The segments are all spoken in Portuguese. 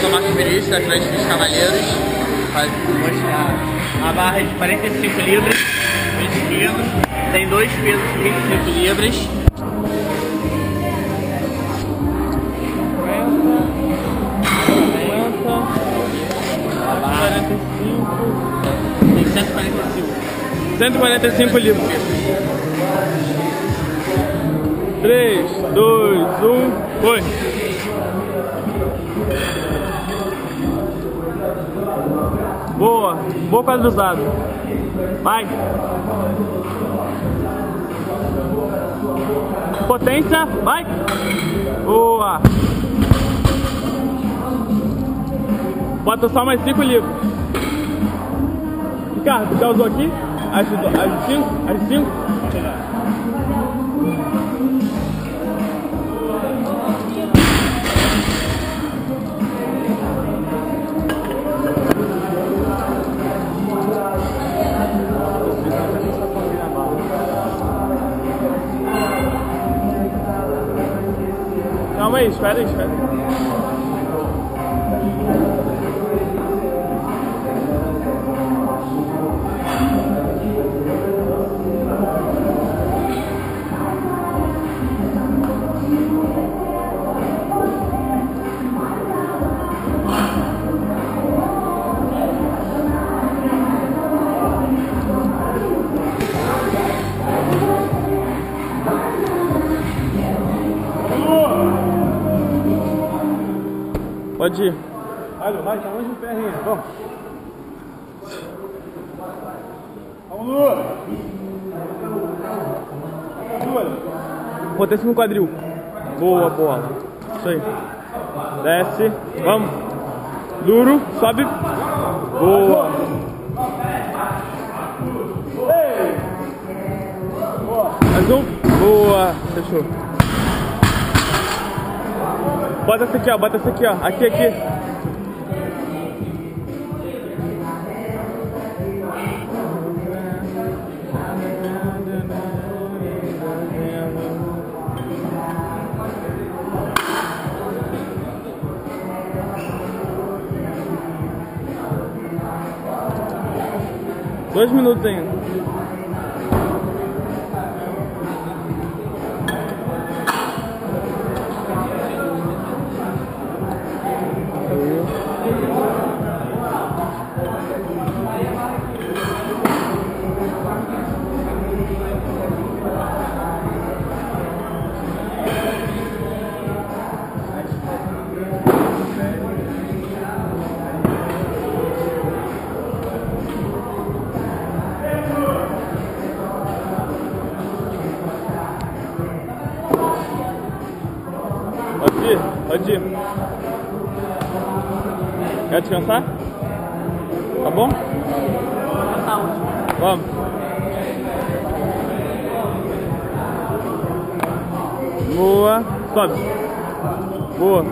Sou Marcos Vinícius, atleta dos Cavaleiros. Faz, mostrar a barra de 45 libras no esquerdo. Tem dois pesos de 25 libras. Tem 145. 145 livros. 3, 2, 1, foi. Boa, boa quadruzado. Vai. Potência, vai. Boa. Bota só mais 5 livros. Ricardo, já usou aqui? As de 5? As de 5? Parabéns, férias, férias. Pode ir. Olha, vai, tá longe do pé ainda. Vamos. Vamos, Lu. Duas. Potência no quadril. Boa, boa. Isso aí. Desce. Vamos. Duro. Sobe. Boa. Mais um. Boa. Fechou. Bota essa aqui, ó. Bota essa aqui, ó. Aqui, aqui. Dois minutos ainda. Descansar? Tá bom? Vamos. Boa. Sobe. Boa.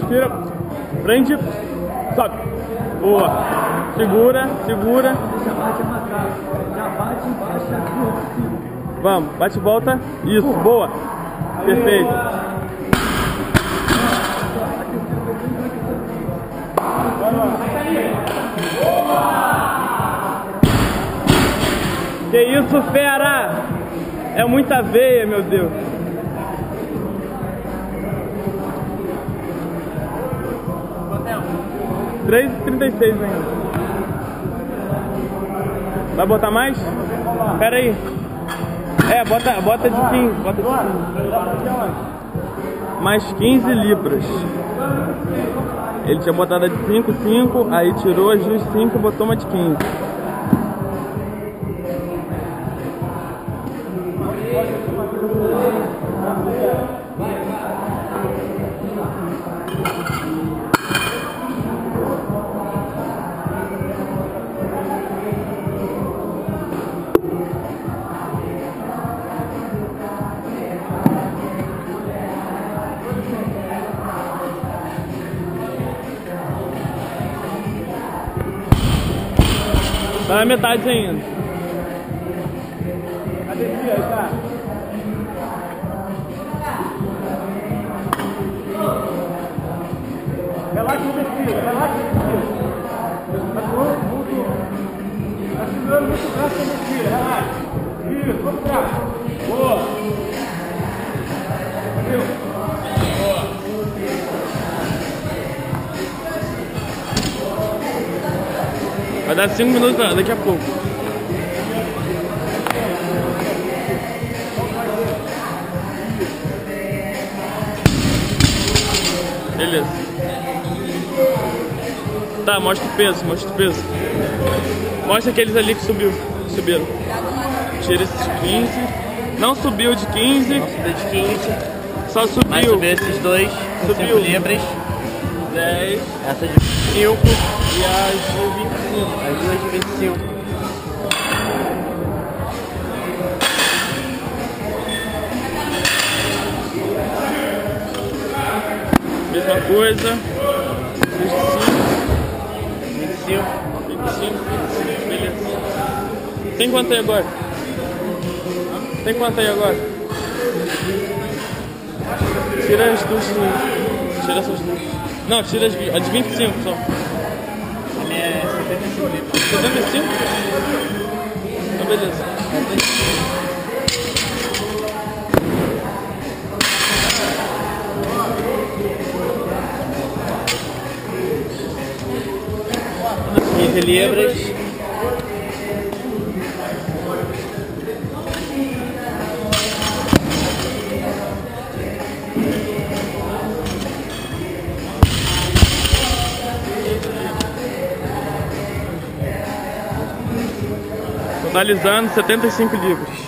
Inspira. Prende. Sobe. Boa. Segura, segura. Vamos, bate e volta. Isso, boa. Perfeito. Que isso, fera? É muita veia, meu Deus. Três trinta e seis ainda. Vai botar mais? Pera aí. É, bota, bota de 15. Bota de 15. Mais 15 libras. Ele tinha botado a de 5, 5, aí tirou as de 5 e botou uma de 15. Tá metade ainda. Vai dar 5 minutos daqui a pouco. Tá, mostra o peso, mostra o peso. Mostra aqueles ali que subiu. Subiram. Tira esses 15. Não subiu de 15, Subiu de 15, só mas subiu subiu esses dois, Subiu. 5 libras. 10 Essa de 5, e as de 25. as duas de 25. Mesma coisa. 25. 25, 25, beleza. Tem quanto aí agora? Tem quanto aí agora? Tira as duas. Tira essas duas. Não, tira as vi- a de 25 só. A minha é 75 libras. 75? Então beleza. Quinze libras. Totalizando 75 livros.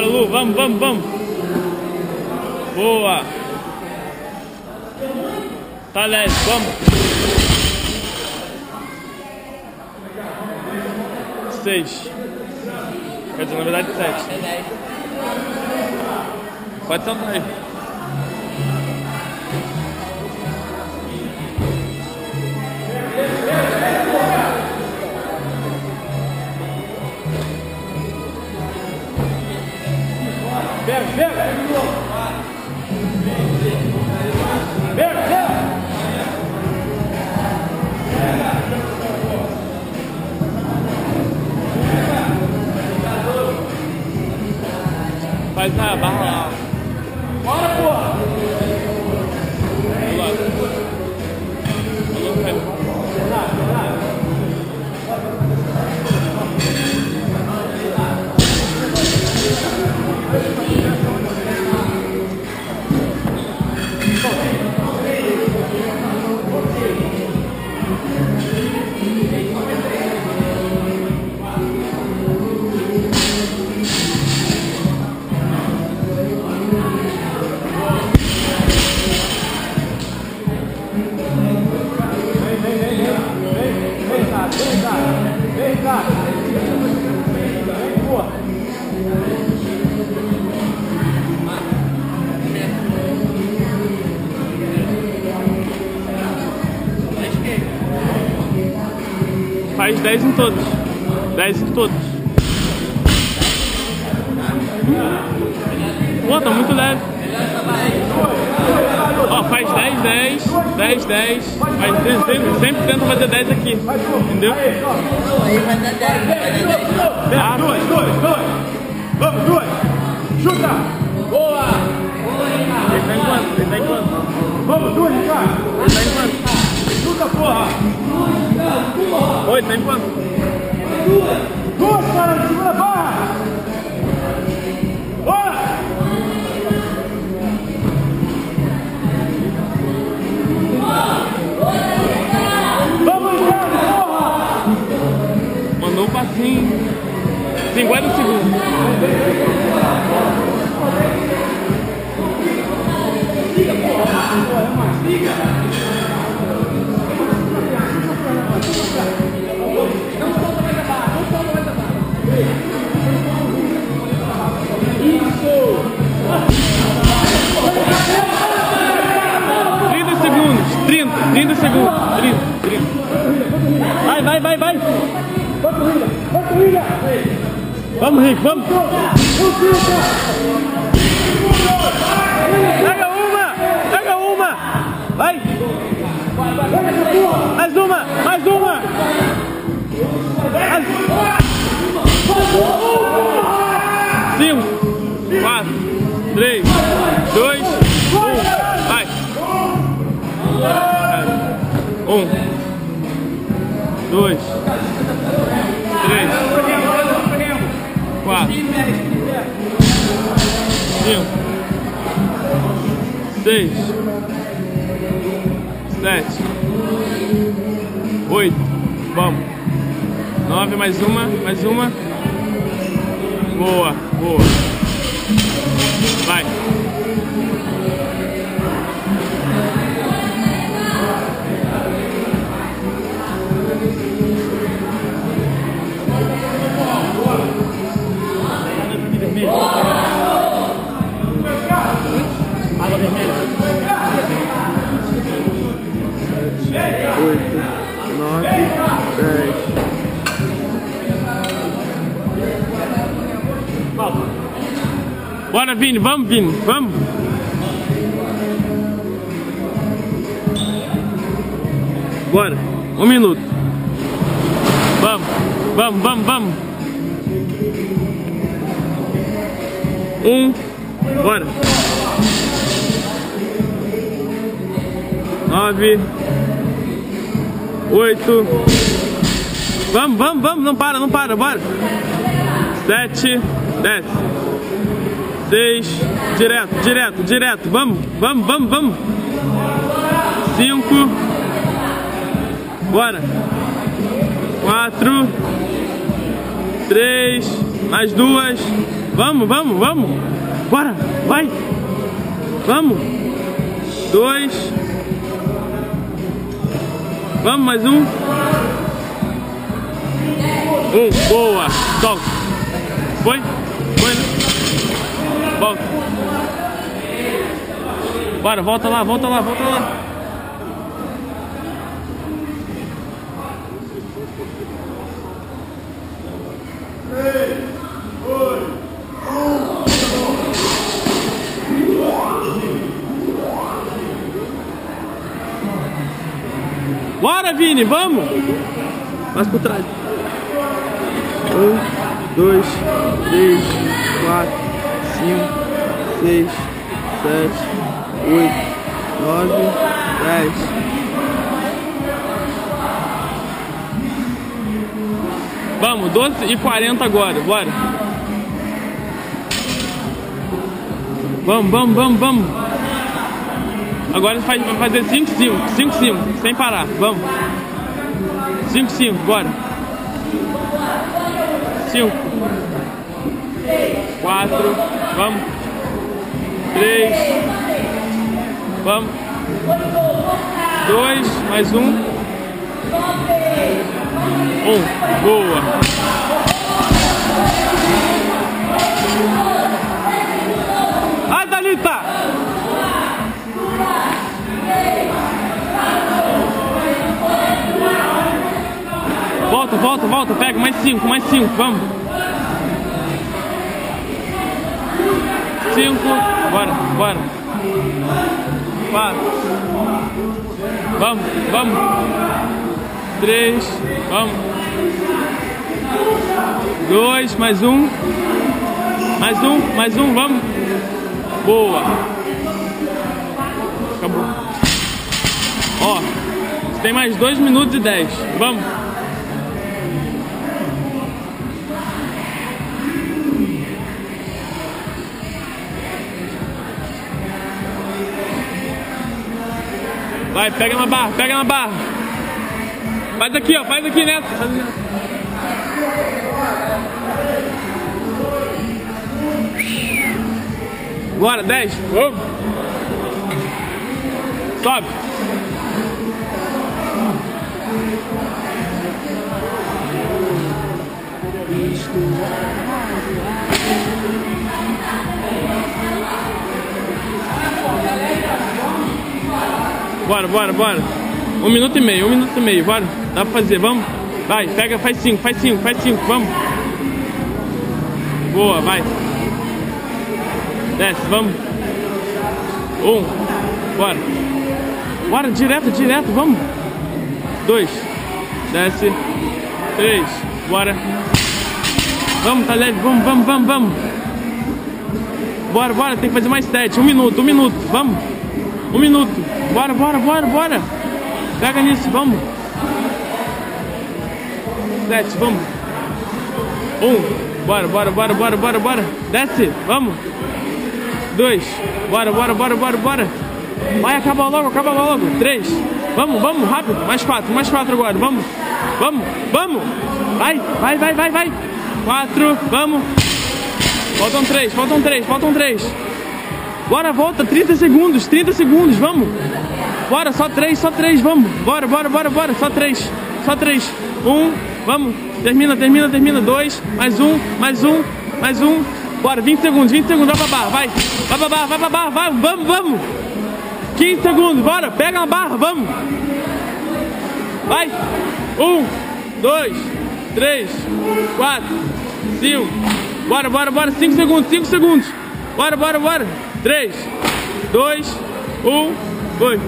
Bora, Lu, vamos, vamos, vamos. Boa. Tá leve, vamos. Seis. Quer dizer, na verdade, sete. Pode sentar aí. Pega, pega. Todos. Pô, tá muito leve. Ó, faz 10, 10, 10, 10. Mas sempre, sempre tenta fazer 10 aqui. Entendeu? Aí vai dar 10, vai dar 10. Vem, Ah, dois, dois, dois. Vamos, dois. Chuta. Boa. Ele tá em quanto? Ele tá em quanto? Vamos, dois, Ricardo. Ele tá em quanto? Chuta, porra. Oi, tá em quanto? Duas, cara, segura a barra. 30, 30 segundos, 30, 30. vai, vai, vai. William. Vamos, Rick, vamos. Pega uma, pega uma. Vai. Mais uma, mais uma. Mais... Um, dois, três, quatro, cinco, seis, sete, oito, vamos, nove, mais uma, mais uma, boa, boa, vai. Vini, vamos, Vini, vamos. Bora, um minuto. Vamos, vamos, vamos, vamos. Um, bora. Nove, oito. Vamos, vamos, vamos, não para, não para, bora. Sete, dez. Seis, direto, direto, direto. Vamos, vamos, vamos, vamos. Cinco. Bora. Quatro. Três. Mais duas. Vamos, vamos, vamos. Bora, vai. Vamos. Dois. Vamos, mais um. Um, boa. Solta. Foi? Volta. Bora, volta lá, volta lá, volta lá. Bora, Vini, vamos! Mais por trás. Um, dois, três, quatro, cinco, seis, sete, oito, nove, dez. Vamos, 12 e 40 agora, bora. Vamos, vamos, vamos, vamos. Agora vai fazer 5, 5, 5, 5, sem parar, vamos. 5, 5, bora. 5, 4, vamos. 3, vamos. 2, mais um. 1, boa. Ah, Dalita! Volta, volta, volta, pega mais cinco, mais cinco, vamos. Cinco, bora, bora. Quatro. Vamos, vamos. Três, vamos. Dois, mais um. Mais um, mais um, vamos. Boa. Acabou. Ó, tem mais dois minutos e dez. Vamos. Vai, pega na barra, pega na barra. Faz aqui, ó, faz aqui nessa. Faz aqui nessa. Bora, 10. Vamos. Sobe. Bora, bora, bora. Um minuto e meio, um minuto e meio, bora. Dá pra fazer, vamos? Vai, pega, faz cinco, faz cinco, faz cinco, vamos. Boa, vai. Desce, vamos. Um. Bora. Bora, direto, direto, vamos. Dois. Desce. Três. Bora. Vamos, tá leve, vamos, vamos, vamos, vamos. Bora, bora, tem que fazer mais sete. Um minuto, um minuto, vamos. Um minuto. Bora, bora, bora, bora. Pega nisso, vamos. Sete, vamos. Um. Bora, bora, bora, bora, bora, bora. Desce, vamos. Dois. Bora, bora, bora, bora, bora. Vai, acaba logo, acaba logo. Três. Vamos, vamos, rápido. Mais quatro, mais quatro agora. Vamos. Vamos, vamos. Vai, vai, vai, vai, vai. Quatro, vamos. Faltam três, faltam três, faltam três. Bora, volta, 30 segundos, 30 segundos, vamos. Bora, só três, só três, vamos. Bora, bora, bora, bora, só três, só três. Um, vamos. Termina, termina, termina. Dois, mais um, mais um, mais um. Bora, 20 segundos, 20 segundos, vai pra barra, vai. Vai pra barra, vai pra barra, vai, vamos, vamos. 15 segundos, bora, pega a barra, vamos. Vai. Um, dois, três, quatro, cinco. Bora, bora, bora. Cinco segundos, cinco segundos. Bora, bora, bora. Três, dois, um, foi.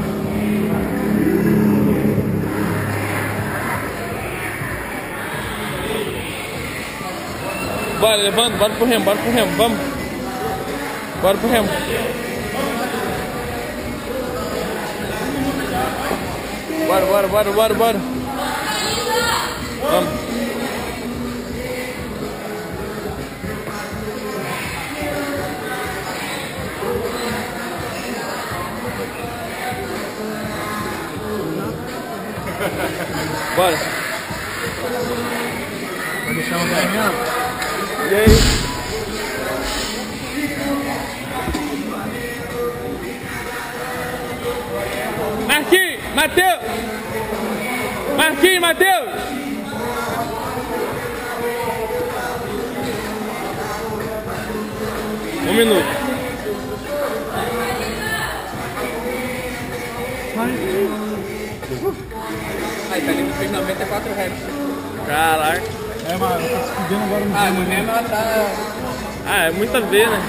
Bora, levanta, bora pro remo, bora pro remo, vamos. Bora pro remo. Bora, bora, bora, bora, bora. Vamos. Bora. Vai deixar um caminhão? E aí? Marquinhos, Matheus! Marquinhos, Matheus! Fez 94 reais. Caraca. É, mas tá se fudendo agora no Ah, no? Remo ela tá. Ah, é muita V, né?